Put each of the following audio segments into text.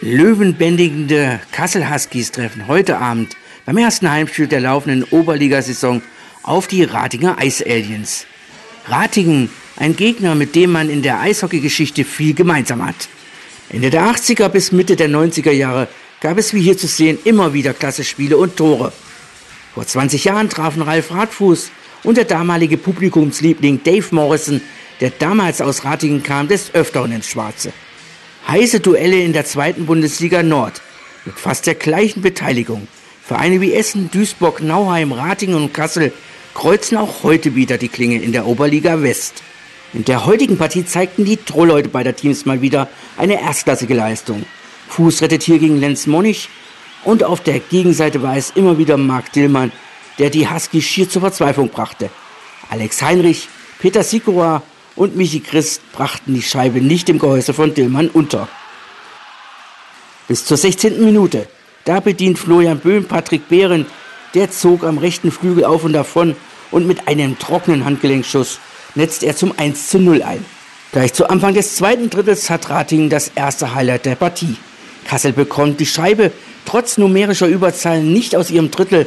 Löwenbändigende Kassel Huskies treffen heute Abend beim ersten Heimspiel der laufenden Oberligasaison auf die Ratinger Eisaliens. Ratingen, ein Gegner, mit dem man in der Eishockeygeschichte viel gemeinsam hat. Ende der 80er bis Mitte der 90er Jahre gab es wie hier zu sehen immer wieder klasse Spiele und Tore. Vor 20 Jahren trafen Ralf Radfuß und der damalige Publikumsliebling Dave Morrison, der damals aus Ratingen kam, des Öfteren ins Schwarze. Heiße Duelle in der zweiten Bundesliga Nord mit fast der gleichen Beteiligung. Vereine wie Essen, Duisburg, Nauheim, Ratingen und Kassel kreuzen auch heute wieder die Klinge in der Oberliga West. In der heutigen Partie zeigten die Trollleute beider Teams mal wieder eine erstklassige Leistung. Fuß rettet hier gegen Lenz Monich und auf der Gegenseite war es immer wieder Marc Dillmann, der die Huskies schier zur Verzweiflung brachte. Alex Heinrich, Peter Sikora und Michi Christ brachten die Scheibe nicht im Gehäuse von Dillmann unter. Bis zur 16. Minute. Da bedient Florian Böhm Patrick Behren. Der zog am rechten Flügel auf und davon und mit einem trockenen Handgelenkschuss netzt er zum 1 zu 0 ein. Gleich zu Anfang des zweiten Drittels hat Ratingen das erste Highlight der Partie. Kassel bekommt die Scheibe trotz numerischer Überzahl nicht aus ihrem Drittel.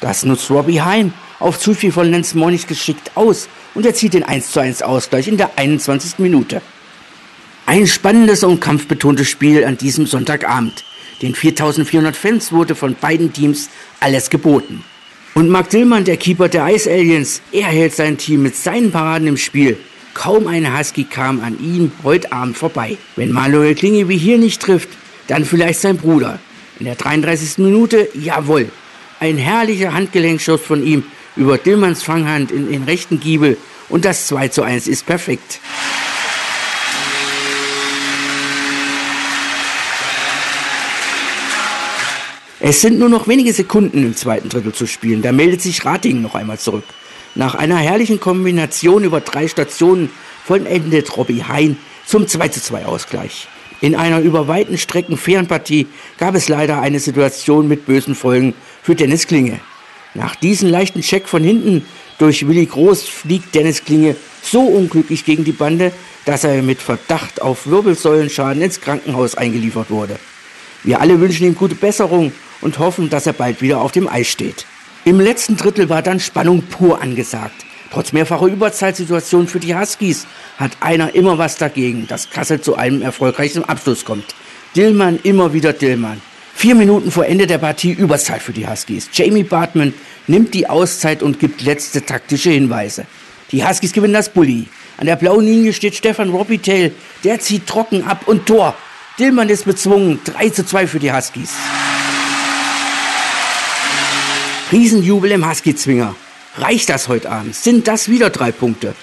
Das nutzt Robbie Hein auf Zuspiel von Lenz Monich geschickt aus und erzielt den 1 zu 1 Ausgleich in der 21. Minute. Ein spannendes und kampfbetontes Spiel an diesem Sonntagabend. Den 4400 Fans wurde von beiden Teams alles geboten. Und Mark Dillmann, der Keeper der Ice Aliens, er hält sein Team mit seinen Paraden im Spiel. Kaum ein Husky kam an ihm heute Abend vorbei. Wenn Manuel Klinge wie hier nicht trifft, dann vielleicht sein Bruder. In der 33. Minute, jawohl, ein herrlicher Handgelenkschuss von ihm über Dillmanns Fanghand in den rechten Giebel und das 2 zu 1 ist perfekt. Es sind nur noch wenige Sekunden im zweiten Drittel zu spielen. Da meldet sich Ratingen noch einmal zurück. Nach einer herrlichen Kombination über drei Stationen vollendet Robbie Hein zum 2 zu 2 Ausgleich. In einer über weiten Strecken fairen Partie gab es leider eine Situation mit bösen Folgen für Dennis Klinge. Nach diesem leichten Check von hinten durch Willi Groß fliegt Dennis Klinge so unglücklich gegen die Bande, dass er mit Verdacht auf Wirbelsäulenschaden ins Krankenhaus eingeliefert wurde. Wir alle wünschen ihm gute Besserung und hoffen, dass er bald wieder auf dem Eis steht. Im letzten Drittel war dann Spannung pur angesagt. Trotz mehrfacher Überzeitsituationen für die Huskies hat einer immer was dagegen, dass Kassel zu einem erfolgreichen Abschluss kommt. Dillmann, immer wieder Dillmann. Vier Minuten vor Ende der Partie Überzeit für die Huskies. Jamie Bartman nimmt die Auszeit und gibt letzte taktische Hinweise. Die Huskies gewinnen das Bulli. An der blauen Linie steht Stefan Robitail. Der zieht trocken ab und Tor. Dillmann ist bezwungen. 3 zu 2 für die Huskies. Riesenjubel im Husky-Zwinger. Reicht das heute Abend? Sind das wieder drei Punkte?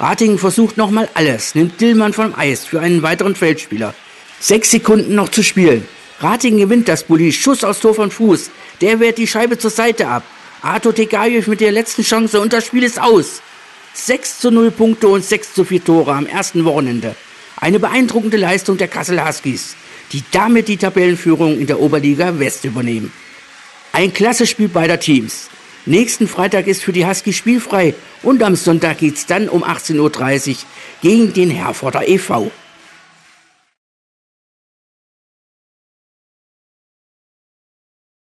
Ratingen versucht nochmal alles, nimmt Dillmann vom Eis für einen weiteren Feldspieler. Sechs Sekunden noch zu spielen. Ratingen gewinnt das Bulli. Schuss aus Tor von Fuß. Der wehrt die Scheibe zur Seite ab. Arthur Tegajew mit der letzten Chance und das Spiel ist aus. 6 zu 0 Punkte und 6 zu 4 Tore am ersten Wochenende. Eine beeindruckende Leistung der Kassel Huskies, die damit die Tabellenführung in der Oberliga West übernehmen. Ein klasse Spiel beider Teams. Nächsten Freitag ist für die Huskies spielfrei und am Sonntag geht's dann um 18.30 Uhr gegen den Herforder e.V.